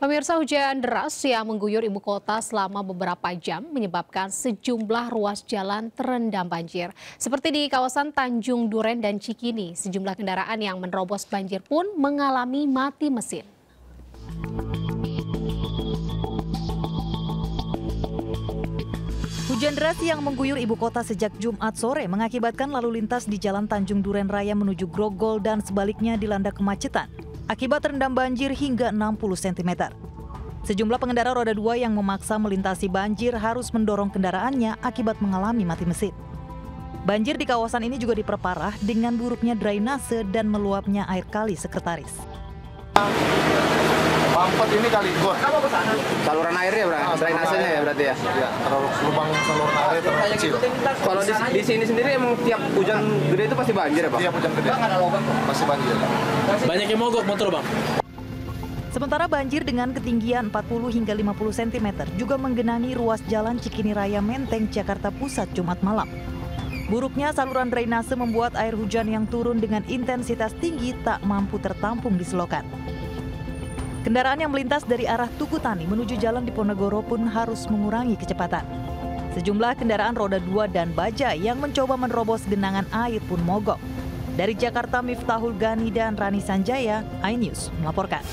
Pemirsa hujan deras yang mengguyur ibu kota selama beberapa jam menyebabkan sejumlah ruas jalan terendam banjir. Seperti di kawasan Tanjung Duren dan Cikini, sejumlah kendaraan yang menerobos banjir pun mengalami mati mesin. Hujan deras yang mengguyur ibu kota sejak Jumat sore mengakibatkan lalu lintas di Jalan Tanjung Duren Raya menuju Grogol dan sebaliknya dilanda kemacetan akibat terendam banjir hingga 60 cm. Sejumlah pengendara roda dua yang memaksa melintasi banjir harus mendorong kendaraannya akibat mengalami mati mesin. Banjir di kawasan ini juga diperparah dengan buruknya drainase dan meluapnya air kali sekretaris. Mampet ini kali gor. Saluran airnya berarti, ah, drainasenya ya berarti ya? Ya, terlalu lubang saluran air terlalu kecil. Kalau di, di sini sendiri emang tiap hujan gede itu pasti banjir ya Pak? Tiap hujan gede. Pasti banjir. Banyak yang mogok motor Bang? Sementara banjir dengan ketinggian 40 hingga 50 cm juga menggenangi ruas jalan Cikini Raya Menteng, Jakarta Pusat Jumat malam. Buruknya saluran drainase membuat air hujan yang turun dengan intensitas tinggi tak mampu tertampung di selokan. Kendaraan yang melintas dari arah Tugu Tani menuju Jalan Diponegoro pun harus mengurangi kecepatan. Sejumlah kendaraan roda dua dan baja yang mencoba menerobos genangan air pun mogok. Dari Jakarta, Miftahul Gani dan Rani Sanjaya, iNews melaporkan.